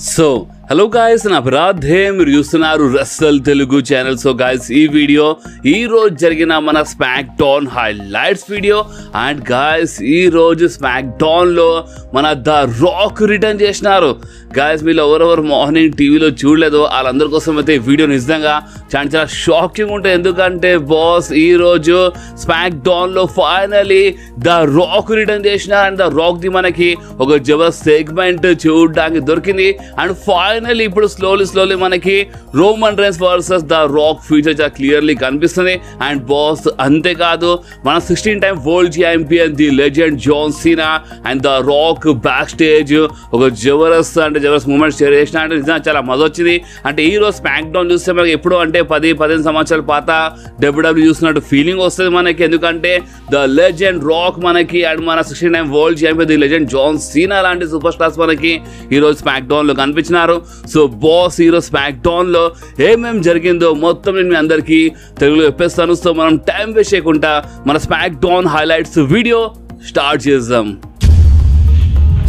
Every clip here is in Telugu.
సో హలో గాయస్ నా అపరాధే మీరు చూస్తున్నారు Russell Telugu channel so guys ఈ వీడియో ఈ రోజు జరిగిన మన smackdown highlights video and guys ఈ రోజు స్మాక్ డౌన్లో మన ద రాక్ రిటర్న్ చేసినారు. గాయస్ మీరు ఎవరెవరు మార్నింగ్ టీవీలో చూడలేదు వాళ్ళందరి కోసం అయితే ఈ వీడియో నిజంగా చాలా చాలా షాకింగ్ ఉంటుంది ఎందుకంటే బాస్ ఈ రోజు స్మాక్ డౌన్లో ఫైనలీ ద రాక్ రిటర్న్ చేసినారు. అండ్ ద రాక్ ది మనకి ఒక జబర్ సెగ్మెంట్ చూడడానికి దొరికింది. అండ్ ఫైనల్లీ ఇప్పుడు స్లోలీ స్లోలీ మనకి Roman Reigns versus the rock future చాలా క్లియర్లీ కనిపిస్తుంది అండ్ బాస్ అంతేకాదు మన sixteen time world champion the legend John Cena and the rock backstage ఒక జబరస్ అంటే జబరస్ మూమెంట్ షేర్ చేసిన అంటే నిజంగా చాలా మజా వచ్చింది. అంటే ఈ రోజు స్మాక్ డౌన్ చూస్తే మనకి ఎప్పుడు అంటే పది పదిహేను సంవత్సరాల పాత డబ్ల్యూడబ్ల్యూ చూసినట్టు ఫీలింగ్ వస్తుంది మనకి. ఎందుకంటే ద లెజెండ్ రాక్ మనకి అండ్ మన sixteen time world champion the legend John Cena లాంటి సూపర్ స్టార్స్ మనకి ఈ రోజు స్మాక్ డౌన్లో కనిపించినారు. సో బాస్ హీరో స్మాక్ డౌన్లో ఏమేం జరిగిందో మొత్తం నేను మీ అందరికీ తెలుగులో చెప్పేస్తాను. సో మనం టైం వేస్ట్ చేయకుండా మన smack down highlights video start చేద్దాం.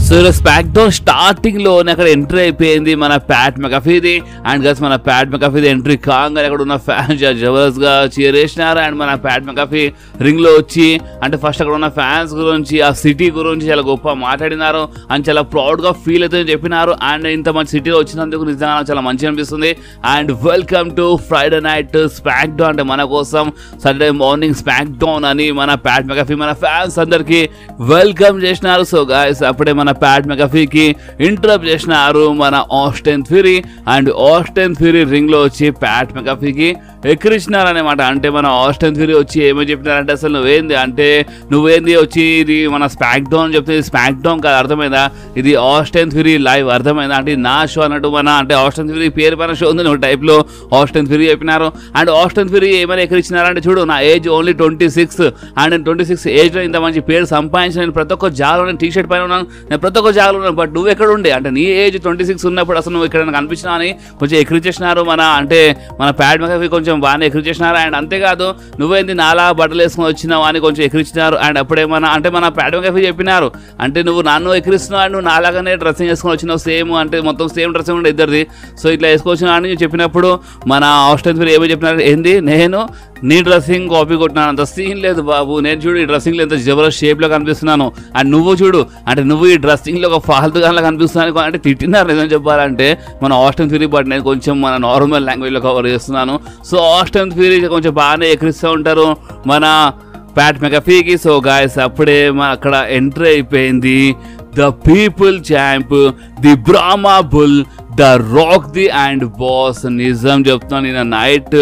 సో స్పాక్ డౌన్ స్టార్టింగ్లోనే అక్కడ ఎంట్రీ అయిపోయింది మన ప్యాట్ మెకఫీది అండ్ గస్ మన ప్యాట్ మెకఫీది ఎంట్రీ కాగానే అక్కడ ఉన్న ఫ్యాన్స్ జబర్దస్త్గా చీర్ వేసినారు అండ్ మన ప్యాట్ మెకఫీ రింగ్లో వచ్చి అంటే ఫస్ట్ అక్కడ ఉన్న ఫ్యాన్స్ గురించి ఆ సిటీ గురించి చాలా గొప్ప మాట్లాడినారు. అండ్ చాలా ప్రౌడ్గా ఫీల్ అవుతుందని చెప్పినారు. అండ్ ఇంత మంచి సిటీలో వచ్చినందుకు నిజంగా చాలా మంచిగా అనిపిస్తుంది. And welcome to Friday night SmackDown అంటే మన కోసం సండే మార్నింగ్ స్పాక్ డౌన్ అని మన ప్యాట్ మెకఫీ మన ఫ్యాన్స్ అందరికి వెల్కమ్ చేసినారు. సో గాయస్ అప్పుడే మన ప్యాట్ మెకఫీకి ఇంటరప్ట్ చేసినారు మన Austin Theory and Austin Theory రింగ్లో వచ్చి ప్యాట్ మెకఫీకి ఎక్కిరించినారు అనమాట అంటే మన ఆస్టన్ ఫిరీ వచ్చి ఏమో చెప్పినారంటే అసలు నువ్వేంది? అంటే నువ్వేంది వచ్చి ఇది మన స్పాక్ డౌన్ చెప్తే స్పాక్ డౌన్ కాదు అర్థమైందా? ఇది ఆస్టన్ ఫిరీ లైవ్ అర్థమైందా? అంటే నా షో అన్నట్టు మన అంటే ఆస్టన్ ఫిరీ పేరు పైన షో ఉంది నువ్వు టైప్లో ఆస్టెన్ చెప్పినారు. అండ్ ఆస్టన్ ఫిరీ ఏమైనా ఎక్కిరించినారంటే చూడు నా age only twenty six and నేను ట్వంటీ సిక్స్ ఏజ్లో ఇంత మంచి పేరు సంపాదించిన నేను ప్రతి ఒక్క జాలో నేను టీ షర్ట్ పైన ఉన్నాను. నేను ప్రతి ఒక్క జాలో ఉన్నాను బట్ నువ్వు ఎక్కడ ఉండే? అంటే నీ ఏజ్ ట్వంటీ సిక్స్ ఉన్నప్పుడు అసలు నువ్వు ఇక్కడ కనిపించినా అని కొంచెం ఎక్కిరించేసినారు మన అంటే మన ప్యాడ్ మెకఫీ కొంచెం బాగానే ఎక్కిరించేసినారు. అండ్ అంతేకాదు నువ్వేంది నాలా బట్టలు వేసుకొని వచ్చినావు అని కొంచెం ఎక్కిరించినారు అండ్ అప్పుడే మన అంటే మన ప్యాడమ్ కఫీ చెప్పినారు. అంటే నువ్వు నన్ను ఎక్కిరిస్తున్నావు అండ్ నువ్వు నాలాగానే డ్రెస్సింగ్ వేసుకొని వచ్చినావు సేమ్ అంటే మొత్తం సేమ్ డ్రెస్సింగ్ ఉండే ఇద్దరిది. సో ఇట్లా వేసుకొచ్చినా అని చెప్పినప్పుడు మన హాస్టల్ ఫిర్ ఏమో చెప్పినారు. ఏంది? నేను నీ డ్రెస్సింగ్ కాపీ కొట్టినాను అంత సీన్ లేదు బాబు. నేను చూడు ఈ డ్రెస్సింగ్ ఎంత జబర్దస్త్ షేప్లో కనిపిస్తున్నాను. అండ్ నువ్వు చూడు అంటే నువ్వు ఈ డ్రెస్సింగ్లో ఒక ఫాల్తు కనిపిస్తున్నాను అంటే తిట్టినారు నిజం చెప్పాలంటే. మన ఆస్టన్ థిరీ బట్ నేను కొంచెం మన నార్మల్ లాంగ్వేజ్లో కవర్ చేస్తున్నాను. సో ఆస్టన్ థిరీ కొంచెం బాగానే ఎక్కిరిస్తూ ఉంటారు మన ప్యాట్ మెకఫీకి సో గాయస్ అప్పుడే మన అక్కడ ఎంట్రీ అయిపోయింది. The people champ the Brahma bull the rock the and boss నిజం చెప్తున్నాను నిన్న నైట్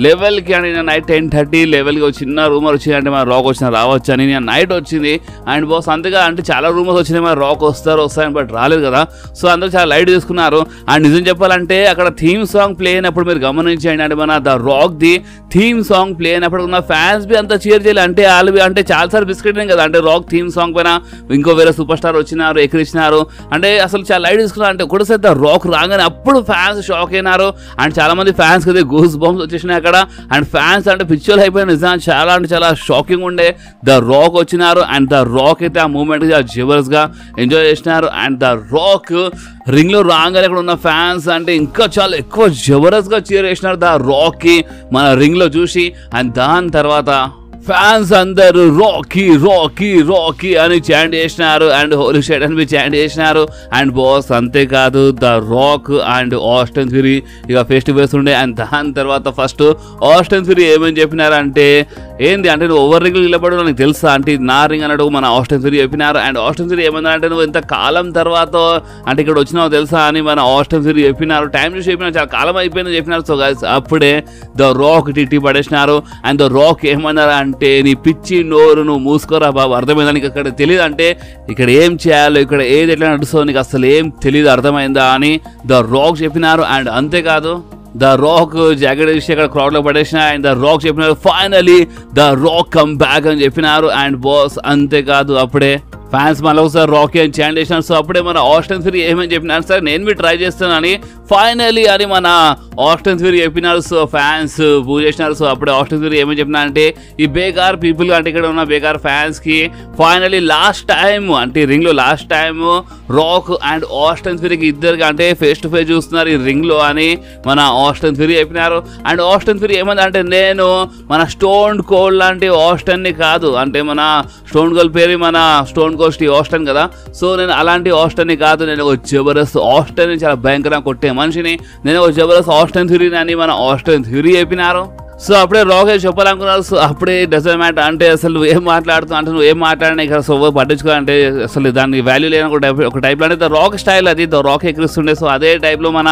లెవెల్కి అని నిన్న నైట్ టెన్ థర్టీ లెవెల్కి ఒక చిన్న రూమర్ వచ్చింది అంటే మన రాక్ వచ్చిన రావచ్చు అని. నైట్ వచ్చింది అండ్ బాస్ అంతగా అంటే చాలా రూమర్స్ వచ్చినాయి మన రాక్ వస్తారు వస్తాయని బట్ రాలేదు కదా. సో అందరూ చాలా లైట్ తీసుకున్నారు. అండ్ నిజం చెప్పాలంటే అక్కడ థీమ్ సాంగ్ ప్లే అయినప్పుడు మీరు గమనించండి అంటే మన the rock the theme song play అయినప్పుడు ఉన్న ఫ్యాన్స్ బి అంత చీర్ చేయాలి. అంటే వాళ్ళు అంటే చాలాసార్లు బిస్కెట్ కదా అంటే రాక్ థీమ్ సాంగ్ పైన ఇంకో వేరే సూపర్ స్టార్ వచ్చినారు ఎక్కిరించినారు అంటే అసలు చాలా లైట్ తీసుకున్నారు. అంటే ఒకటేసారి ద రాక్ రాగానే అప్పుడు ఫ్యాన్స్ షాక్ అయినారు. అండ్ చాలామంది ఫ్యాన్స్ కదా గూస్ బాంబ్స్ వచ్చేసినాయి అక్కడ. అండ్ ఫ్యాన్స్ అంటే పిక్చర్లు అయిపోయిన నిజంగా చాలా అంటే చాలా షాకింగ్ ఉండే. ద రాక్ వచ్చినారు అండ్ ద రాక్ అయితే ఆ మూమెంట్ జబర్స్గా ఎంజాయ్ చేసినారు. అండ్ ద రాక్ రింగ్లో రాగానే అక్కడ ఉన్న ఫ్యాన్స్ అంటే ఇంకా చాలా ఎక్కువ జబరస్గా గా చీర్ చేసినారు. ద రాక్కి మన రింగ్లో చూసి. అండ్ దాని తర్వాత ఫ్యాన్స్ అందరూ రాకీ రాకీ రాకీ అని చాంట్ చేసినారు అండ్ హోలీ షెడ్ అని చాంట్ చేసినారు. అండ్ బాస్ అంతేకాదు the rock and Austin Theory ఇక ఫెస్టివల్స్ ఉండే. అండ్ దాని తర్వాత ఫస్ట్ ఆస్టన్ థిరీ ఏమని చెప్పినారంటే ఏంది అంటే నువ్వు ఓవర్ రింగ్లు నిలబడు నాకు తెలుసా? అంటే నా రింగ్ అన్నట్టు మన ఆస్టన్ థిరీ చెప్పినారు. అండ్ ఆస్టన్ సిరి ఏమన్నా అంటే నువ్వు ఎంత కాలం తర్వాత అంటే ఇక్కడ వచ్చినావు తెలుసా అని మన ఆస్టన్ సిరి చెప్పినారు. టైం చూసి చెప్పినారు చాలా కాలం అయిపోయిందని చెప్పినారు. సో గాయస్ అప్పుడే ద రాక్ టిట్టి పడేసినారు. అండ్ ద రాక్ ఏమన్నారు అంటే నీ పిచ్చి నోరు నువ్వు మూసుకోరా బాబు. అర్థమైందా? నీకు అక్కడ తెలియదు అంటే ఇక్కడ ఏం చేయాలో ఇక్కడ ఏది ఎట్లా నడుస్తుందో నీకు అసలు ఏం తెలియదు అర్థమైందా? అని ద రాక్ చెప్పినారు. అండ్ అంతేకాదు ద రాక్ జాకెట్ వేసి అక్కడ క్రౌడ్లో పడేసిన అండ్ ద రాక్ చెప్పినారు finally the rock come back అని చెప్పినారు అండ్ బాస్ అంతేకాదు అప్పుడే. ఫ్యాన్స్ మళ్ళీ ఒకసారి రాకీ అని చాండ్ చేసినారు సో అప్పుడే మన ఆస్టన్ ఫిరి ఏమని చెప్పినారు సార్ నేను మీ ట్రై చేస్తానని ఫైనలీ అని మన ఆస్టన్ ఫిరి చెప్పినారు సో ఫ్యాన్స్ పూజ చేసినారు. సో అప్పుడే ఆస్టన్ ఫిరి ఏమని చెప్పినా అంటే ఈ బేకార్ పీపుల్ అంటే ఇక్కడ ఉన్న బేకార్ ఫ్యాన్స్కి ఫైనలీ లాస్ట్ టైం అంటే ఈ లో last time rock and Austin ఫిరికి ఇద్దరికి అంటే ఫేస్ టు ఫేస్ చూస్తున్నారు ఈ రింగ్లో అని మన ఆస్టన్ ఫిరి చెప్పినారు. అండ్ ఆస్టన్ ఫిరి ఏమంది అంటే నేను మన స్టోన్ కోల్డ్ లాంటి ఆస్టన్ని కాదు. అంటే మన స్టోన్ కోల్ పేరు మన స్టోన్ గోష్ఠి ఆస్టన్ కదా. సో నేను అలాంటి ఆస్టన్ని కాదు నేను ఒక జబర్దస్త్ ఆస్టన్ చాలా భయంకరంగా కొట్టే మనిషిని. నేను ఒక జబర్దస్త్ ఆస్టన్ థ్యూరీ అని మన ఆస్టన్ థ్యూరీ చెప్పినారు. సో అప్పుడే రాకే చెప్పాలనుకున్నారు. సో అప్పుడే డజన్ మ్యాటర్ అంటే అసలు నువ్వు ఏం మాట్లాడుతున్నావు అంటే నువ్వు ఏం మాట్లాడినా ఇక్కడ సో పట్టించుకోవాలంటే అంటే అసలు దానికి వాల్యూ లేని ఒక టైప్ ఒక టైప్లో అంటే రాక్ స్టైల్ అది ద రాక్ ఎక్కిరిస్తుండే. సో అదే టైప్లో మన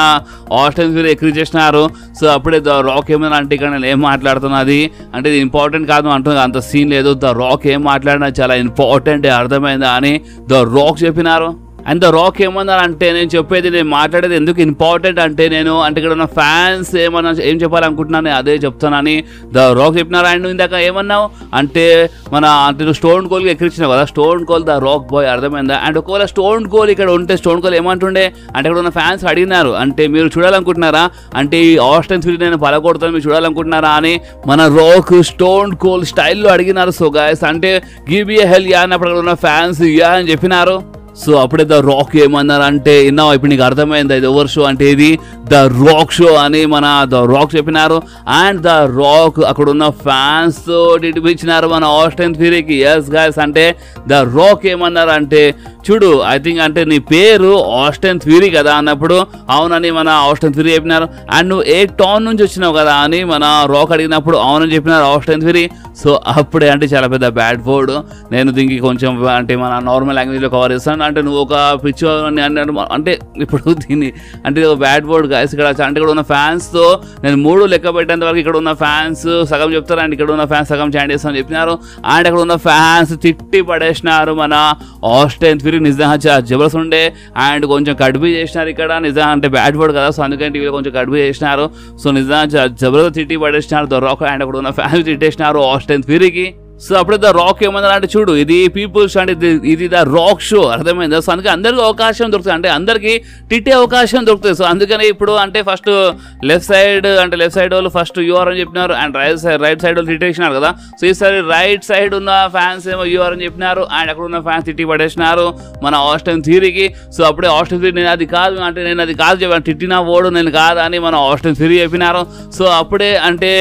ఆస్టన్ మీరు ఎక్కిరి చేసినారు. సో అప్పుడే ద రాక్ ఏమైనా అంటే ఇక్కడ నేను ఏం మాట్లాడుతున్నా అది? అంటే ఇది ఇంపార్టెంట్ కాదు అంటుంది అంత సీన్ లేదు. ద రాక్ ఏం మాట్లాడినా చాలా ఇంపార్టెంట్ అర్థమైందా అని ద రాక్ చెప్పినారు. అండ్ ద రాక్ ఏమన్నారు అంటే నేను చెప్పేది నేను మాట్లాడేది ఎందుకు ఇంపార్టెంట్ అంటే నేను అంటే ఇక్కడ ఉన్న ఫ్యాన్స్ ఏమన్నా ఏం చెప్పాలనుకుంటున్నాను నేను అదే చెప్తానని ద రాక్ చెప్పినారు. అండ్ ఇందాక ఏమన్నావు? అంటే మన అంటే నువ్వు స్టోన్ కోల్కి ఎక్కిరించినావు కదా? Stone Cold the rock boy అర్థమైందా? అండ్ ఒకవేళ స్టోన్ కోల్ ఇక్కడ ఉంటే స్టోన్ కోల్ ఏమంటుండే? అంటే ఇక్కడ ఉన్న ఫ్యాన్స్ అడిగినారు. అంటే మీరు చూడాలనుకుంటున్నారా? అంటే ఈ ఆస్టన్ ఫిల్ నేను పలకొడతాను మీరు చూడాలనుకుంటున్నారా అని మన రాక్ స్టోన్ కోల్ స్టైల్లో అడిగినారు. సో గాయస్ అంటే గివ్ హెల్ యా అన్నప్పుడు అక్కడ ఉన్న ఫ్యాన్స్ యా అని చెప్పినారు. సో అప్పుడే ద రాక్ ఏమన్నారు అంటే విన్నావు ఇప్పుడు నీకు అర్థమైంది ఇది ఎవర్ షో? అంటే ఇది ద రాక్ షో అని మన ద రాక్ చెప్పినారు. అండ్ ద రాక్ అక్కడ ఉన్న ఫ్యాన్స్ తోటి ఇచ్చినారు మన ఆస్టన్ థిరీకి ఎస్ గాయస్ అంటే ద రాక్ ఏమన్నారు అంటే చూడు ఐ థింక్ అంటే నీ పేరు ఆస్టన్ థ్యూరీ కదా అన్నప్పుడు అవునని మన ఆస్టన్ థ్యూరీ చెప్పినారు. అండ్ నువ్వు ఏ టౌన్ నుంచి వచ్చినావు కదా అని మన రాక్ అడిగినప్పుడు అవునని చెప్పినారు ఆస్టన్ థ్యూరీ సో అప్పుడే అంటే చాలా పెద్ద బ్యాడ్ వర్డ్. నేను దీనికి కొంచెం అంటే మన నార్మల్ లాంగ్వేజ్లో కవర్ చేస్తాను. అంటే నువ్వు ఒక పిచ్చు అని అంటే ఇప్పుడు దీన్ని అంటే బ్యాడ్ వర్డ్ గాయస్ ఇక్కడ అంటే ఇక్కడ ఉన్న ఫ్యాన్స్తో నేను మూడు లెక్క పెట్టేంత వరకు ఇక్కడ ఉన్న ఫ్యాన్స్ సగం చెప్తారు. అండ్ ఇక్కడ ఉన్న ఫ్యాన్స్ సగం చాండ్ చేస్తామని చెప్పినారు. అండ్ అక్కడ ఉన్న ఫ్యాన్స్ తిట్టి పడేసినారు మన ఆస్ట్రేన్ ఫిరి నిజంగా చాలా జబర్స్ ఉండే. అండ్ కొంచెం కడుపు చేసినారు ఇక్కడ. నిజంగా అంటే బ్యాడ్ వర్డ్ కదా. సో అందుకని టీవీలో కొంచెం కడుపు చేసినారు. సో నిజంగా జబర్స్ తిట్టి పడేసినారు. దొరక అండ్ అక్కడ ఉన్న ఫ్యాన్స్ తిట్టేసినారు. ఆస్టెన్ ఫిరికి సో అప్పుడే ద రాక్ ఏమన్నా అంటే చూడు ఇది పీపుల్స్ అంటే ఇది ఇది ద రాక్ షో అర్థమైందా? సో అందుకే అందరికీ అవకాశం దొరుకుతుంది. అంటే అందరికీ తిట్టే అవకాశం దొరుకుతుంది. సో అందుకని ఇప్పుడు అంటే ఫస్ట్ లెఫ్ట్ సైడ్ అంటే లెఫ్ట్ సైడ్ వాళ్ళు ఫస్ట్ యూఆర్ అని చెప్పినారు and right side right side వాళ్ళు తిట్టేసినారు కదా. సో ఈసారి రైట్ సైడ్ ఉన్న ఫ్యాన్స్ ఏమో యూఆర్ అని చెప్పినారు అండ్ అక్కడ ఉన్న ఫ్యాన్స్ తిట్టి పడేసినారు మన ఆస్టన్ థీరీకి సో అప్పుడే ఆస్టన్ థీరీ నేను అది కాదు అంటే నేను అది కాదు చెప్పాను తిట్టినా ఓడు నేను కాదు అని మన ఆస్టన్ థీరీ చెప్పినారు. సో అప్పుడే అంటే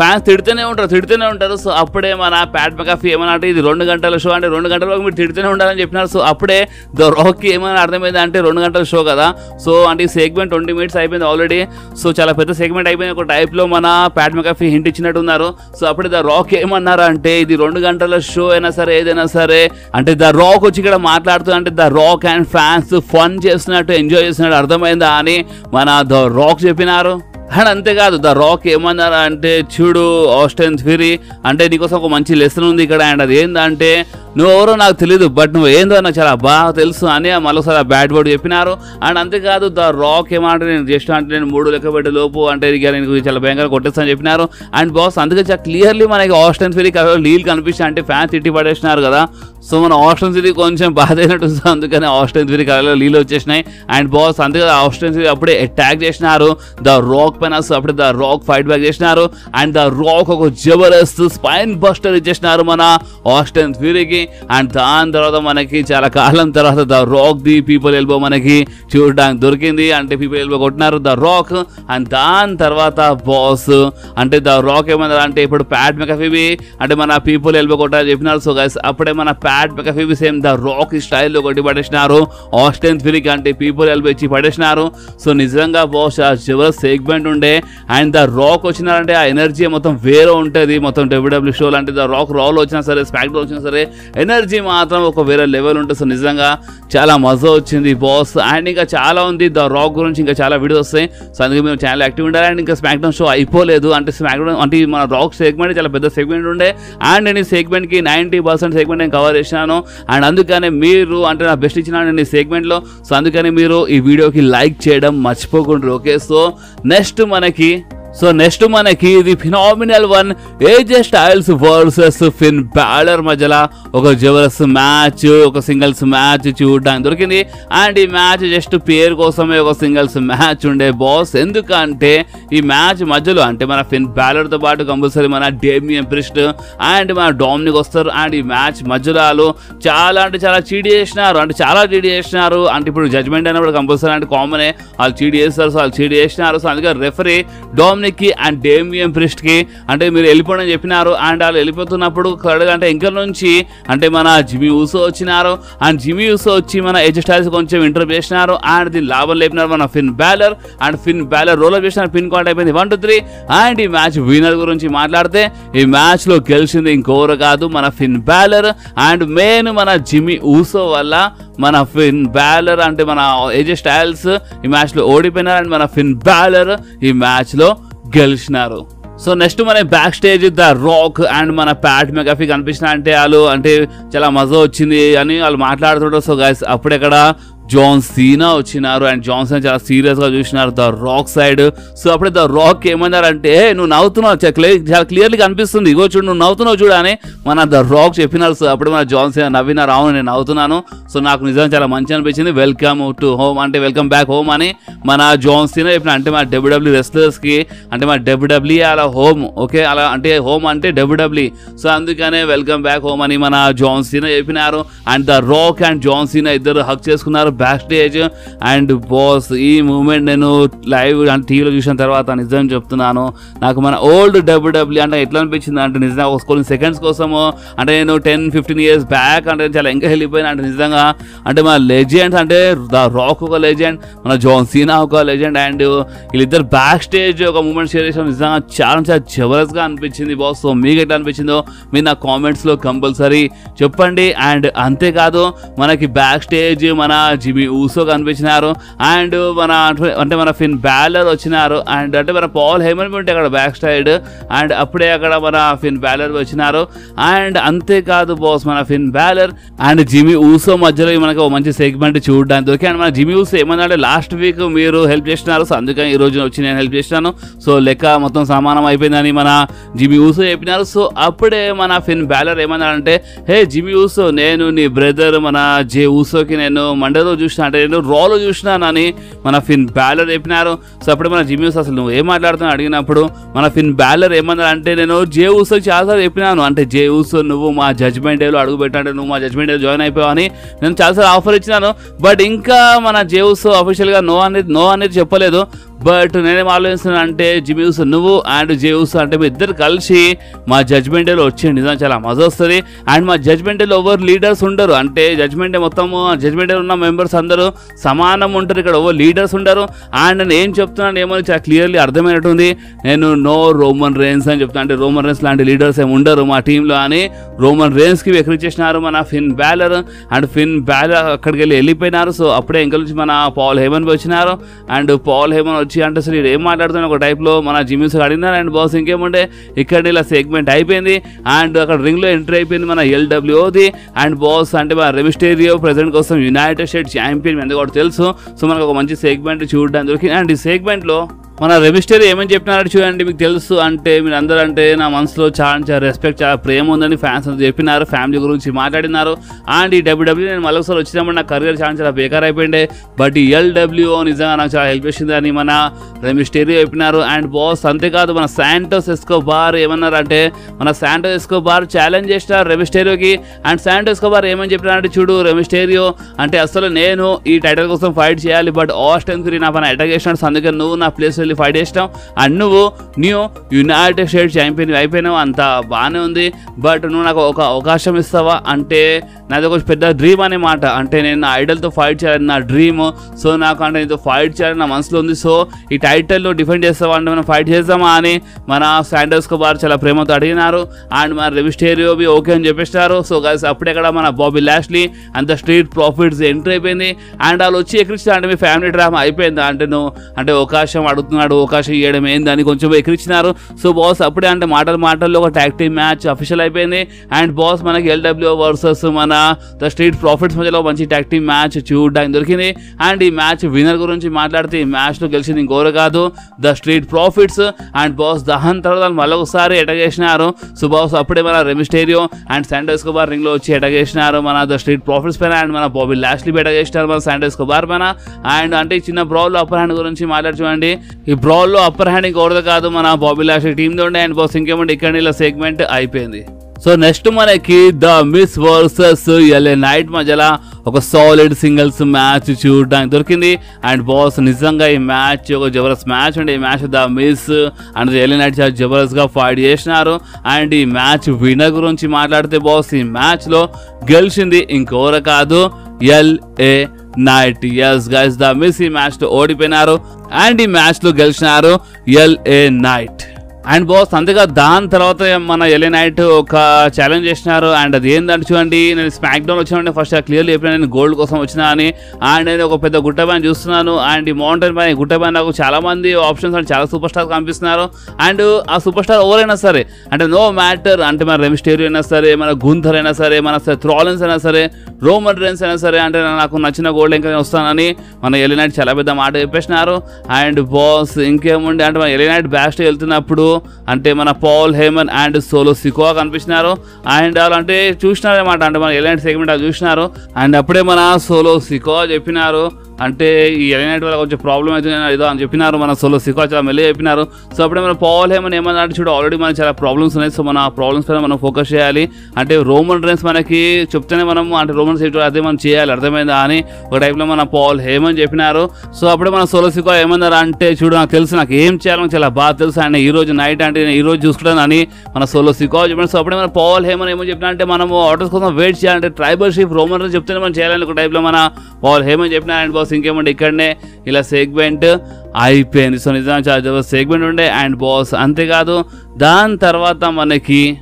ఫ్యాన్స్ తిడుతూనే ఉంటారు తిడుతూనే ఉంటారు. సో అప్పుడే మన ప్యాట్ మెకాఫీ ఏమన్నా ఇది రెండు గంటల షో అంటే రెండు గంటల వరకు మీరు తిడుతూనే ఉండాలని చెప్పినారు. సో అప్పుడే ద రాక్కి ఏమైనా అర్థమైంది అంటే రెండు గంటల షో కదా. సో అంటే ఈ సెగ్మెంట్ ట్వంటీ మినిట్స్ అయిపోయింది ఆల్రెడీ సో చాలా పెద్ద సెగ్మెంట్ అయిపోయింది. ఒక టైప్లో మన ప్యాట్ మెకాఫీ హింట్ ఇచ్చినట్టు ఉన్నారు సో అప్పుడే ద రాక్ ఏమన్నారు అంటే ఇది రెండు గంటల షో అయినా సరే ఏదైనా సరే అంటే ద రాక్ వచ్చి ఇక్కడ మాట్లాడుతూ అంటే the rock and fans fun చేస్తున్నట్టు ఎంజాయ్ చేస్తున్నట్టు అర్థమైందా అని మన ద రాక్ చెప్పినారు. అండ్ అంతేకాదు ద రాక్ ఏమన్నారా అంటే చూడు ఆస్టెన్ ఫిరీ అంటే నీకోసం ఒక మంచి లెసన్ ఉంది ఇక్కడ అండ్ అది ఏంటంటే నువ్వెవరో నాకు తెలియదు బట్ నువ్వు ఏందో నాకు చాలా బాగా తెలుసు అని మళ్ళీసారి ఆ బ్యాట్ బోర్డు చెప్పినారు. అండ్ అంతేకాదు ద రాక్ ఏమంటే నేను జస్ట్ అంటే నేను మూడు లెక్క పెట్టే లోపు అంటే నేను చాలా భయంకరంగా కొట్టేస్తాను చెప్పినారు. అండ్ బాస్ అందుకే చాలా క్లియర్లీ మనకి ఆస్టన్ ఫిరీ నీళ్ళు కనిపిస్తాయి అంటే ఫ్యాన్ తిట్టి పడేసినారు కదా. సో మన ఆస్టన్ సిటీ కొంచెం బాధ అయినట్టు అందుకని ఆస్టన్ సిటీ కళలో నీళ్ళు వచ్చేసినాయి. అండ్ బాస్ అందుకే ఆస్టన్ సిటీ అప్పుడే అటాక్ చేసినారు. ద రాక్ పైన అప్పుడే ద రాక్ ఫైట్ బ్యాక్ చేసినారు. అండ్ ద రాక్ ఒక జబర్దస్త్ స్పైన్ బస్టర్ ఇచ్చేసినారు మన ఆస్టన్ ఫ్యూరీకి అండ్ దాని తర్వాత మనకి చాలా కాలం తర్వాత the rock the people elbow మనకి చూడడానికి దొరికింది. అంటే పీపుల్ ఎల్బో కొట్టినారు ద రాక్ అండ్ దాని తర్వాత బాస్ అంటే ద రాక్ ఏమన్నారు అంటే ఇప్పుడు ప్యాడ్ మెకఫీవి అంటే మన పీపుల్ ఎల్బో కొట్టారు చెప్పినారు. సో గైస్ అప్పుడే మన Pat McAfee same the rock స్టైల్లో కొట్టి పడేసినారు. ఆస్టెన్ ఫిలిక్ అంటే పీపుల్ ఎల్బో ఇచ్చి పడేసినారు. సో నిజంగా బాస్ ఆ చివరి సెగ్మెంట్ ఉండే. అండ్ ద రాక్ వచ్చినారంటే ఆ ఎనర్జీ మొత్తం వేరే ఉంటుంది. మొత్తం డబ్ల్యూడబ్ల్యూ షో లాంటి ద రాక్ రాలో వచ్చినా సరే స్పాక్ వచ్చినా సరే ఎనర్జీ మాత్రం ఒక వేరే లెవెల్ ఉంటుంది. సో నిజంగా చాలా మజా వచ్చింది బాస్ అండ్ ఇంకా చాలా ఉంది ద రాక్ గురించి ఇంకా చాలా వీడియోస్ వస్తాయి. సో అందుకే మేము ఛానల్ యాక్టివ్ ఉండాలి. అండ్ ఇంకా స్మాక్ డౌన్ షో అయిపోలేదు. అంటే స్మాక్ డౌన్ అంటే మన రాక్ సెగ్మెంట్ చాలా పెద్ద సెగ్మెంట్ ఉండే. అండ్ నేను ఈ సెగ్మెంట్కి నైంటీ పర్సెంట్ సెగ్మెంట్ నేను కవర్ చేసినాను అండ్ అందుకనే మీరు అంటే నా బెస్ట్ ఇచ్చిన నేను ఈ సెగ్మెంట్లో సో అందుకని మీరు ఈ వీడియోకి లైక్ చేయడం మర్చిపోకుండా ఓకే? సో నెక్స్ట్ మనకి సో నెక్స్ట్ మనకి ఇది phenomenal one A J Styles versus Finn Balor మధ్యలో ఒక జబర్దస్త్ మ్యాచ్ ఒక సింగిల్స్ మ్యాచ్ చూడడానికి దొరికింది. అండ్ ఈ మ్యాచ్ జస్ట్ పేరు కోసమే ఒక సింగిల్స్ మ్యాచ్ ఉండే బాస్ ఎందుకంటే ఈ మ్యాచ్ మధ్యలో అంటే మన ఫిన్ బ్యాలర్తో పాటు కంపల్సరీ మన డేమియం ప్రిస్ట్ అండ్ మన డామినిక్ వస్తారు. అండ్ ఈ మ్యాచ్ మధ్యలో వాళ్ళు చాలా అంటే చాలా చీడి చేసినారు. అంటే చాలా చీడి చేసినారు. అంటే ఇప్పుడు జడ్జ్మెంట్ అయినప్పుడు కంపల్సరీ అంటే కామనే వాళ్ళు చీడి చేస్తారు సో వాళ్ళు చీడి చేసినారు. సో అందుకే రెఫరీ డామినిక్ కి అండ్ డేమియన్ ప్రిస్ట్కి అంటే మీరు వెళ్ళిపోవడం చెప్పినారు. అండ్ వాళ్ళు వెళ్ళిపోతున్నప్పుడు అంటే ఇంకా నుంచి? అంటే మన జిమి ఊసో వచ్చినారు. అండ్ జిమి ఊసో వచ్చి మన ఏజ్ స్టైల్స్ కొంచెం ఇంటర్వ్యూ చేసినారు. అండ్ దీని లాభం లేపినారు మన Finn Balor and Finn Balor roll చేసినారు పిన్ కౌంట్ అయిపోయింది. వన్ టూ త్రీ అండ్ ఈ మ్యాచ్ విన్నర్ గురించి మాట్లాడితే ఈ మ్యాచ్లో గెలిచింది ఇంకోరు కాదు మన ఫిన్ బ్యాలర్ అండ్ మెయిన్ మన జిమి ఊసో వల్ల మన ఫిన్ బ్యాలర్ అంటే మన ఏజే స్టైల్స్ ఈ మ్యాచ్లో ఓడిపోయినారు అండ్ మన ఫిన్ బ్యాలర్ ఈ మ్యాచ్లో గెలిచినారు. సో నెక్స్ట్ మన back stage the rock and మన ప్యాట్ మెగాఫీ కనిపించిన అంటే వాళ్ళు అంటే చాలా మజా వచ్చింది అని వాళ్ళు మాట్లాడుతుంటారు. సో గైస్ అప్పుడెక్కడ జాన్ సీనా వచ్చినారు అండ్ జాన్సన్ చాలా సీరియస్గా చూసినారు ద రాక్ సైడ్. సో అప్పుడే ద రాక్ ఏమన్నారంటే నువ్వు నవ్వుతున్నావు చాలా క్లియర్లీ కనిపిస్తుంది. ఇగో చూడు నువ్వు నవ్వుతున్నావు చూడు అని మన ద రాక్ చెప్పినారు. సో అప్పుడు మన జాన్ సీనా నవ్వినారు. అవును నేను నవ్వుతున్నాను. సో నాకు నిజంగా చాలా మంచి అనిపించింది. వెల్కమ్ టు హోమ్ అంటే వెల్కమ్ బ్యాక్ హోమ్ అని మన జాన్ సీనా చెప్పిన అంటే మన డబ్ల్యూడబ్ల్యూ రెస్లర్స్కి అంటే మన డబ్ల్యూడబ్ల్యూ అలా హోమ్ ఓకే? అలా అంటే హోమ్ అంటే డబ్ల్యూడబ్ల్యూ సో అందుకనే వెల్కమ్ బ్యాక్ హోమ్ అని మన జాన్ సీనా చెప్పినారు. And the rock and John Cena ఇద్దరు హక్ చేసుకున్నారు. బ్యాక్ స్టేజ్ అండ్ బాస్ ఈ మూమెంట్ నేను లైవ్ అంటే టీవీలో చూసిన తర్వాత నిజం చెప్తున్నాను. నాకు మన ఓల్డ్ డబ్ల్యూడబ్ల్యూ అంటే ఎట్లా అనిపించింది అంటే నిజంగా ఒక కొన్ని సెకండ్స్ కోసము అంటే నేను టెన్ ఫిఫ్టీన్ ఇయర్స్ బ్యాక్ అంటే చాలా ఇంకా వెళ్ళిపోయినా అంటే నిజంగా అంటే మన లెజెండ్స్ అంటే ద రాక్ ఒక లెజెండ్ మన జాన్ సీనా ఒక లెజెండ్ అండ్ వీళ్ళిద్దరు బ్యాక్ స్టేజ్ ఒక మూమెంట్ షేర్ చేసిన నిజంగా చాలా చాలా జబర్దస్త్గా అనిపించింది బాస్ సో మీకు ఎట్లా అనిపించిందో మీరు నా కామెంట్స్లో కంపల్సరీ చెప్పండి. అండ్ అంతేకాదు మనకి బ్యాక్ స్టేజ్ మన జిమి ఊసో కనిపించినారు. అండ్ మన అంటే మన ఫిన్ బ్యాలర్ వచ్చినారు. అండ్ అంటే మన పాల్ హేమన్ ఉంటే అక్కడ బ్యాక్ సైడ్ అండ్ అప్పుడే అక్కడ మన ఫిన్ బ్యాలర్ వచ్చినారు. అండ్ అంతేకాదు బాస్ మన ఫిన్ బ్యాలర్ అండ్ జిమి ఊసో మధ్యలో మనకు మంచి సెగ్మెంట్ చూడడానికి దొరికి అండ్ మన జిమి ఊసో ఏమన్నాడు లాస్ట్ వీక్ మీరు హెల్ప్ చేస్తున్నారు సో అందుకని ఈ రోజు వచ్చి నేను హెల్ప్ చేసినాను. సో లెక్క మొత్తం సమానం అయిపోయిందని మన జిమి ఊసో చెప్పినారు. సో అప్పుడే మన ఫిన్ బ్యాలర్ ఏమన్నాడంటే హే జిమి ఊసో నేను నీ బ్రదర్ మన జే ఊసోకి నేను మండలో చూసిన అంటే నేను రోలో చూసినానని మన ఫిన్ బ్యాలర్ చెప్పినారు. సో అప్పుడు మన జిమ్యూస్ అసలు నువ్వు ఏం మాట్లాడుతున్నావు అడిగినప్పుడు మన ఫిన్ బ్యాలర్ ఏమన్నారు అంటే నేను జే ఊసో చాలాసార్లు చెప్పినాను. అంటే జే ఊసో నువ్వు మా జడ్జ్మెంట్ డేలో అడుగు పెట్టాడు నువ్వు మా జడ్జ్మెంట్ డేలో జాయిన్ అయిపోయావని నేను చాలాసార్లు ఆఫర్ ఇచ్చినాను. బట్ ఇంకా మన జే ఊసో అఫీషియల్గా నో అనేది నో అనేది చెప్పలేదు. బట్ నేనేం ఆలోచిస్తున్నాను అంటే జిమ్యూస్ నువ్వు అండ్ జేయూస్ అంటే మీ ఇద్దరు కలిసి మా జడ్జ్మెంట్ డేలో వచ్చేయండి. చాలా మజా వస్తుంది. అండ్ మా జడ్జ్మెంట్ డేలో ఎవరు లీడర్స్ ఉండరు. అంటే జడ్జ్మెంట్ డే మొత్తము జడ్జ్మెంట్ డే ఉన్న మెంబర్స్ అందరూ సమానం ఉంటారు. ఇక్కడ ఎవరు లీడర్స్ ఉండరు. అండ్ నేను ఏం చెప్తున్నాను ఏమో చాలా క్లియర్లీ అర్థమైనట్టుంది. నేను నో రోమన్ రేన్స్ అని చెప్తాను అంటే రోమన్ రేన్స్ లాంటి లీడర్స్ ఏమి ఉండరు మా టీంలో అని రోమన్ రేన్స్కి చేసినారు మన ఫిన్ బ్యాలర్ అండ్ ఫిన్ బ్యాలర్ అక్కడికి వెళ్ళి వెళ్ళిపోయినారు. సో అప్పుడే ఇంకా నుంచి మన పాల్ హేమన్ వచ్చినారు. అండ్ పాల్ హేమన్ వచ్చి అంటే అసలు ఏం మాట్లాడుతున్నా ఒక టైప్లో మన జిమ్యూస్ అడిగినారు అండ్ బాస్ ఇంకేముండే? ఇక్కడ ఇలా సెగ్మెంట్ అయిపోయింది. అండ్ అక్కడ రింగ్లో ఎంట్రీ అయిపోయింది మన ఎల్డబ్ల్యూఓది అండ్ బాస్ అంటే మన రెమిస్టేరియో ప్రెసిడెంట్ కోసం యునైటెడ్ స్టేట్స్ ఛాంపియన్ ఎందుకు కూడా తెలుసు. సో మనకు ఒక మంచి సెగ్మెంట్ చూడడానికి దొరికింది. అండ్ ఈ సెగ్మెంట్లో మన రెమిస్టర్ ఏమని చెప్పినారు చూడండి మీకు తెలుసు అంటే మీరు అందరూ అంటే నా మనసులో చాలా రెస్పెక్ట్ చాలా ప్రేమ ఉందని ఫ్యాన్స్ చెప్పినారు ఫ్యామిలీ గురించి మాట్లాడినారు. అండ్ ఈ డబ్ల్యూడబ్ల్యూ నేను మళ్ళొకసారి వచ్చినప్పుడు నా కెరీర్ చాలా చాలా బేకార్ అయిపోయిండే. బట్ ఈ ఎల్డబ్ల్యూఓ నిజంగా నాకు చాలా హెల్ప్ చేసింది అని మన రెమిస్టేరియో చెప్పినారు. అండ్ బాస్ అంతేకాదు మన శాంటోస్ ఎస్కో బార్ ఏమన్నారు అంటే మన శాంటోస్ ఎస్కో బార్ ఛాలెంజ్ చేసినారు రెమిస్టేరియోకి అండ్ శాంటోస్ ఎస్కో బార్ ఏమని చెప్పినారంటే చూడు రెమిస్టేరియో అంటే అసలు నేను ఈ టైటిల్ కోసం ఫైట్ చేయాలి బట్ ఆస్టన్ త్రీ నా పైన అటాక్ చేసినాడు. అందుకే నువ్వు నా ప్లేస్ వెళ్ళి ఫైట్ చేసినావు. అండ్ నువ్వు నువ్వు యునైటెడ్ స్టేట్స్ ఛాంపియన్ అయిపోయినావు. అంత బాగానే ఉంది. బట్ నువ్వు నాకు ఒక అవకాశం ఇస్తావా? అంటే నాది ఒక పెద్ద డ్రీమ్ అనే మాట. అంటే నేను నా ఐడల్తో ఫైట్ చేయాలని నా డ్రీమ్ సో నాకు అంటే నీతో ఫైట్ చేయాలని నా మనసులో ఉంది. సో ఈ టైటిల్లో డిఫెండ్ చేస్తావా? అంటే మనం ఫైట్ చేద్దామా అని మన శాండర్స్ కుమార్ చాలా ప్రేమతో అడిగినారు. అండ్ మన రెవిస్టేరియో బి ఓకే అని చెప్పేస్తారు సో గైస్ అప్పుడెక్కడ మన బాబీ లాస్ట్లీ అంత స్ట్రీట్ ప్రాఫిట్స్ ఎంట్రీ అయిపోయింది. అండ్ వాళ్ళు వచ్చి ఎక్కిరిస్తా అంటే మీ ఫ్యామిలీ డ్రామా అయిపోయిందా? అంటే నువ్వు అంటే అవకాశం అడుగుతున్నా చేస్తున్నాడు అవకాశం ఇవ్వడం ఏందని కొంచెం ఎక్కిరించినారు సో బాస్ అప్పుడే అంటే మాటలు మాటల్లో ఒక ట్యాక్ టీమ్ మ్యాచ్ అఫీషియల్ అయిపోయింది. అండ్ బాస్ మనకి ఎల్డబ్ల్యూ వర్సెస్ మన ద స్ట్రీట్ ప్రాఫిట్స్ మధ్యలో మంచి ట్యాక్ టీమ్ మ్యాచ్ చూడడానికి దొరికింది. అండ్ ఈ మ్యాచ్ విన్నర్ గురించి మాట్లాడితే ఈ మ్యాచ్లో గెలిచింది ఇంకోరు కాదు the Street Profits and boss Dahan తర్వాత మళ్ళీ ఒకసారి ఎటగేసినారు సో బాస్ అప్పుడే మన రెమిస్టేరియో అండ్ శాండోస్ కుబార్ రింగ్లో వచ్చి వచ్చి ఎటగేసినారు మన ద స్ట్రీట్ ప్రాఫిట్స్ పైన. అండ్ మన బాబీ లాస్ట్లీ ఎటగేసినారు మన శాండోస్ కుబార్ పైన. అండ్ అంటే ఈ చిన్న బ్రాల్ అప్పర్ హ్యాండ్ గురించి మాట్లాడి చూడండి. ఈ బ్రాల్లో అప్పర్ హ్యాండ్ ఇంకోడదు కాదు మన బాబీ లాస్ట్లీ ఉండే అండ్ బాస్ ఇంకేమంటే ఇక్కడ ఇలా సెగ్మెంట్ అయిపోయింది. సో నెక్స్ట్ మనకి the Miz versus L A Knight మధ్యలో ఒక సాలిడ్ సింగిల్స్ మ్యాచ్ చూడడానికి దొరికింది. అండ్ బాస్ నిజంగా ఈ మ్యాచ్ ఒక జబర్దస్త్ మ్యాచ్ అండి. ఈ match the Miz and LA Knight చాలా జబర్దస్త్గా ఫైట్ చేసినారు. అండ్ ఈ మ్యాచ్ విన్నర్ గురించి మాట్లాడితే బాస్ ఈ మ్యాచ్లో గెలిచింది. ఇంకోర కాదు LA Knight yes guys the Miz ఈ మ్యాచ్లో ఓడిపోయినారు అండ్ ఈ మ్యాచ్లో గెలిచినారు ఎల్ఏ నైట్ అండ్ బాస్ అంతేగా దాని తర్వాత మన ఎల్ఏ నైట్ ఒక ఛాలెంజ్ చేసినారు. అండ్ అది ఏంటంటే చూడండి నేను స్మాక్ డౌన్ వచ్చానంటే ఫస్ట్ క్లియర్లీ చెప్పిన నేను గోల్డ్ కోసం వచ్చినా అని. అండ్ నేను ఒక పెద్ద గుట్ట పైన చూస్తున్నాను. అండ్ ఈ మౌంటైన్ పైన గుట్ట పైన నాకు చాలా మంది ఆప్షన్స్ అండ్ చాలా సూపర్ స్టార్ కనిపిస్తున్నారు. అండ్ ఆ సూపర్ స్టార్ ఎవరైనా సరే అంటే నో మ్యాటర్ అంటే మన రెమిస్టేరియో అయినా సరే మన గుంధర్ అయినా సరే మన థ్రాలెన్స్ అయినా సరే రోమన్ రెన్స్ అయినా సరే అంటే నాకు నచ్చిన గోల్డ్ ఇంకా వస్తానని మన ఎలినైట్ చాలా పెద్ద మాట చెప్పేసినారు. అండ్ బాస్ ఇంకేముంది? అంటే మన ఎలినైట్ బ్యాస్ట్ వెళ్తున్నప్పుడు అంటే మన Paul Heyman and Solo Sikoa కనిపించినారు. And వాళ్ళు అంటే చూసినారన్నమాట. అంటే మన ఎలాంటి సెగ్మెంట్ అది చూసినారు. అండ్ అప్పుడే మన సోలో సికోవా చెప్పినారు. అంటే ఈ ఎలినైట్ వల్ల కొంచెం ప్రాబ్లం అయితే ఏదో అని చెప్పినారు మన సోలో శ్రీకాచలం చాలా మెల్లి చెప్పినారు. సో అప్పుడే మనం పోవాలేమని ఏమన్నా అంటే చూడు ఆల్రెడీ మనకి చాలా ప్రాబ్లమ్స్ ఉన్నాయి. సో మన ప్రాబ్లమ్స్ పైన మనం ఫోకస్ చేయాలి. అంటే రోమన్ డ్రెస్ మనకి చెప్తేనే మనం అంటే రోమన్ సైట్ అదే మనం చేయాలి అర్థమైందా అని ఒక టైప్లో మన పాల్ హేమన్ చెప్పినారు. సో అప్పుడే మన సోలో శ్రీకా ఏమన్నారు అంటే చూడు నాకు తెలుసు నాకు ఏం చేయాలో చాలా బాగా తెలుసు. అండ్ ఈ రోజు నైట్ అంటే నేను ఈ రోజు చూసుకుంటాను అని మన సోలో శ్రీకా చెప్పినారు. సో అప్పుడే మన పాల్ హేమన్ ఏమో చెప్పిన అంటే మనము ఆర్డర్స్ కోసం వెయిట్ చేయాలంటే ట్రైబల్ షిప్ రోమన్ రేన్స్ చెప్తేనే మనం చేయాలని ఒక టైప్లో మన పాల్ హేమన్ చెప్పినారు. అండ్ బాస్ ఇంకేమంటే ఇక్కడనే ఇలా సెగ్మెంట్ అయిపోయింది. సో నిజంగా చాలా సెగ్మెంట్ ఉండే అండ్ బాస్ అంతేకాదు దాని తర్వాత మనకి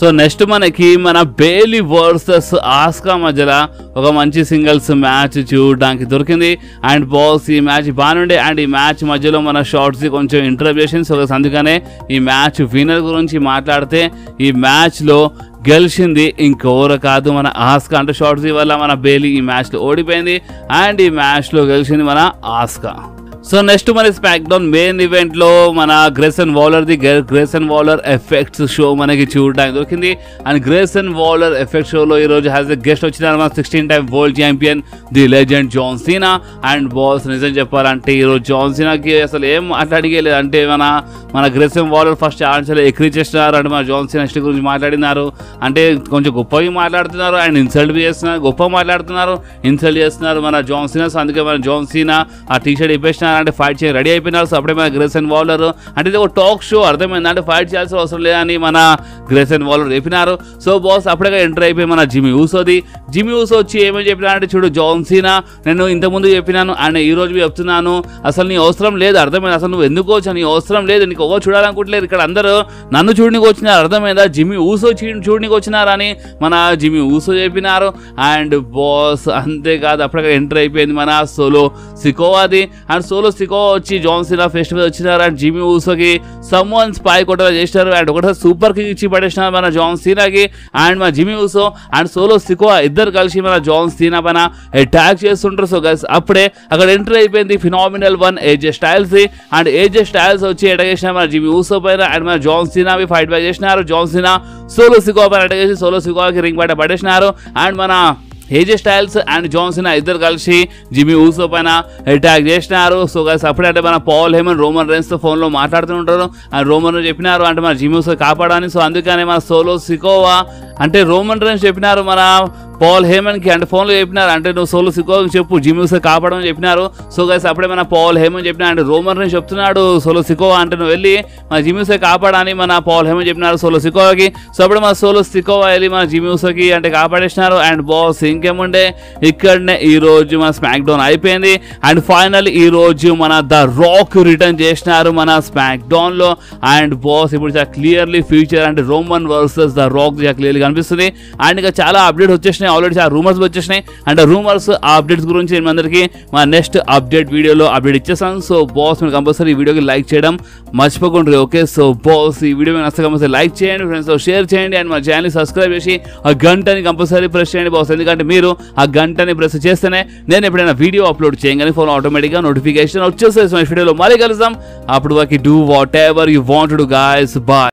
సో నెక్స్ట్ మనకి మన బేలీ వర్సెస్ ఆస్కా మధ్యలో ఒక మంచి సింగిల్స్ మ్యాచ్ చూడడానికి దొరికింది. అండ్ బాస్ ఈ మ్యాచ్ బాగుండే అండ్ ఈ మ్యాచ్ మధ్యలో మన షార్ట్స్ కొంచెం ఇంటర్వ్యూషన్స్ ఒక అందుకనే ఈ మ్యాచ్ విన్నర్ గురించి మాట్లాడితే ఈ మ్యాచ్లో గెలిచింది. ఇంకెవరు కాదు మన ఆస్కా. అంటే షార్ట్స్ వల్ల మన బేలీ ఈ మ్యాచ్లో ఓడిపోయింది. అండ్ ఈ మ్యాచ్లో గెలిచింది మన ఆస్కా. సో నెక్స్ట్ మన స్పాక్ డౌన్ మెయిన్ ఈవెంట్లో మన Grayson Waller the Grayson Waller effects show మనకి చూడడానికి దొరికింది. అండ్ గ్రేసన్ వాలర్ ఎఫెక్ట్ షోలో ఈ రోజు హ్యాస్ ఎ గెస్ట్ వచ్చినారు మన sixteen time world champion the legend John Cena and boss నిజం చెప్పాలంటే ఈ రోజు జాన్ సీనాకి అసలు ఏం మాట్లాడిగలేదు. అంటే మన మన గ్రేసన్ వాలర్ ఫస్ట్ ఆన్సర్ ఎక్రీ చేస్తున్నారు అంటే మన జాన్ సీనా హిస్టరీ గురించి మాట్లాడినారు. అంటే కొంచెం గొప్పగా మాట్లాడుతున్నారు అండ్ ఇన్సల్ట్ చేస్తున్నారు గొప్ప మాట్లాడుతున్నారు ఇన్సల్ట్ చేస్తున్నారు మన జాన్ సీనా సో అందుకే మన జాన్ సీనా ఆ టీషర్ట్ ఇప్పేసినారు. అంటే ఫైట్ చేయ రెడీ అయిపోయినారు. సో అప్పుడే మన గ్రేసన్ వాలర్ అంటే ఇది ఒక టాక్ షో అర్థమైంది అంటే ఫైట్ చేయాల్సిన అవసరం లేదని మన గ్రేసన్ వాలర్ చెప్పినారు. సో బాస్ అప్పుడే ఎంటర్ అయిపోయి మన జిమి ఊసోది జిమి ఊసో వచ్చి ఏమని చెప్పినారంటే చూడు జాన్సీనా నేను ఇంతకుముందు చెప్పినాను. అండ్ ఈ రోజు చెప్తున్నాను. అసలు నీ అవసరం లేదు. అర్థమైంది? అసలు నువ్వు ఎందుకు వచ్చా నీ అవసరం లేదు. నీకు ఎవరు చూడాలనుకుంటలేదు ఇక్కడ అందరూ నన్ను చూడనికి వచ్చినారు. అర్థమైందా? జిమ్మి ఊసో చూడనికి వచ్చినారని మన జిమ్మి ఊసో చెప్పినారు. అండ్ బాస్ అంతేకాదు అప్పటికే ఎంటర్ అయిపోయింది మన సోలో సికోవాది అండ్ సోలో సికో వచ్చి జాన్ సీనా ఫెస్టివల్ వచ్చినారు అండ్ జిమి ఊసోకి సమ్మన్ స్పై కొట్టగా చేసినారు అండ్ ఒకసారి సూపర్ కిక్ ఇచ్చి పడేసినారు మన జాన్ సీనాకి అండ్ మన Jimmy Uso and Solo Sikoa ఇద్దరు కలిసి మన జాన్ సీనా పైన అటాక్ చేస్తుంటారు సో గైస్ అప్పుడే అక్కడ ఎంటర్ అయిపోయింది Phenomenal One AJ Styles and AJ Styles వచ్చి అటాక్ చేసిన మన జిమి ఊసో పైన అండ్ మన జాన్ సీనా ఫైట్ బ్యాక్ చేసినారు జాన్ సీనా సోలో సికో పైన అటాక్ చేసి సోలో సికోకి రింగ్ బయట పడేసినారు అండ్ మన హేజీ స్టైల్స్ అండ్ జాన్సన్ ఇద్దరు కలిసి జిమి ఊసో పైన అటాక్ చేసినారు. సో గైస్ అప్పుడే అంటే మన పాల్ హేమన్ రోమన్ రెన్స్తో ఫోన్లో మాట్లాడుతుంటారు అండ్ రోమన్ చెప్పినారు అంటే మన జిమి ఊసో కాపాడని సో అందుకనే మన సోలో సికోవా అంటే రోమన్ రెన్స్ చెప్పినారు మన పాల్ హేమన్కి అంటే ఫోన్లో చెప్పినారు. అంటే నువ్వు సోలో సికో చెప్పు జిమి కాపాడమని చెప్పినారు. సో గైస్ అప్పుడే మన పాల్ హేమన్ చెప్పినా అంటే రోమన్ని చెప్తున్నాడు సోలో సికో అంటే నువ్వు వెళ్ళి మన జిమి ఊసో కాపాడని మన పాల్ హేమన్ చెప్పినారు సోలో సికోకి సో అప్పుడు మన సోలో సికో వెళ్ళి మన జిమి ఊసోకి అంటే కాపాడేసినారు. And boss ఇంకేముండే? ఇక్కడనే ఈ రోజు మన స్మాక్ డౌన్ అయిపోయింది. అండ్ ఫైనల్ ఈ రోజు మన ద రాక్ రిటర్న్ చేసినారు మన స్మాక్ డౌన్లో అండ్ బాస్ ఇప్పుడు చాలా క్లియర్లీ ఫ్యూచర్ అంటే Roman versus the Rock clearly కనిపిస్తుంది. అండ్ ఇంకా చాలా అప్డేట్ వచ్చేసినాయి. వచ్చేసినాయి ఆల్రెడీ ఆ రూమర్స్ వచ్చేసినాయి. అండ్ రూమర్స్ ఆ అప్డేట్స్ గురించి నేను అందరికీ మా నెక్స్ట్ అప్డేట్ వీడియోలో అప్డేట్ ఇచ్చేస్తాను. సో బాస్ మీరు కంపల్సరీ ఈ వీడియోకి లైక్ చేయడం మర్చిపోకుండా ఓకే సో బాస్ ఈ వీడియో మీకు నచ్చితే కంపల్సరీ లైక్ చేయండి ఫ్రెండ్స్ షేర్ చేయండి అండ్ మా ఛానల్ సబ్స్క్రైబ్ చేసి ఆ గంటని కంపల్సరీ ప్రెస్ చేయండి బాస్ ఎందుకంటే మీరు ఆ గంటని ప్రెస్ చేస్తేనే నేను ఎప్పుడైనా వీడియో అప్లోడ్ చేయగానే ఫోన్ ఆటోమేటిక్గా నోటిఫికేషన్ వచ్చేసేసి వీడియోలో మళ్ళీ కలుద్దాం. అప్పుడు వాకి do whatever you want do guys bye